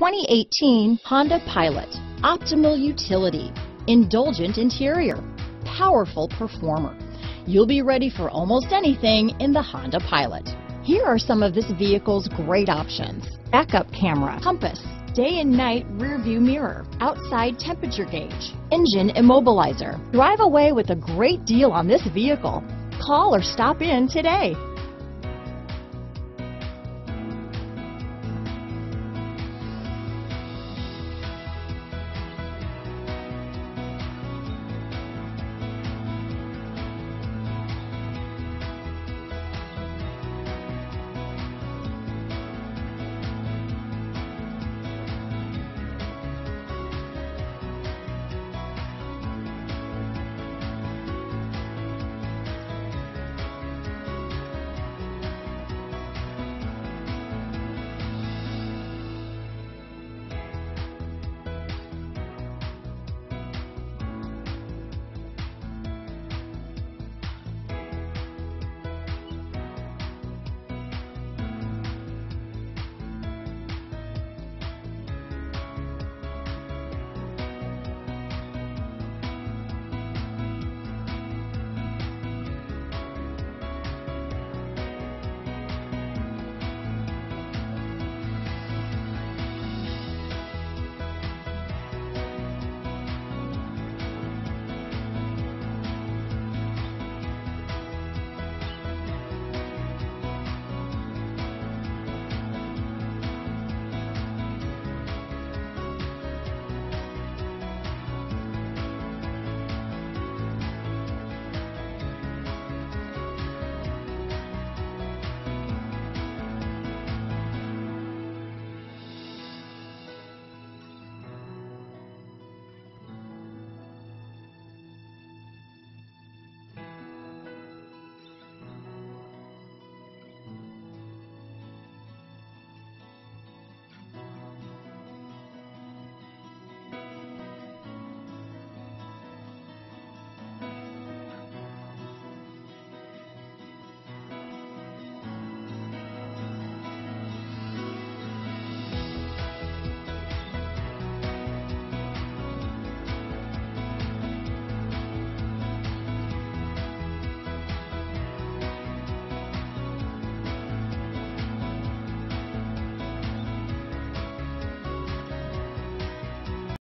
2018 Honda Pilot. Optimal utility, indulgent interior, powerful performer. You'll be ready for almost anything in the Honda Pilot. Here are some of this vehicle's great options. Backup camera, compass, day and night rear view mirror, outside temperature gauge, engine immobilizer. Drive away with a great deal on this vehicle. Call or stop in today.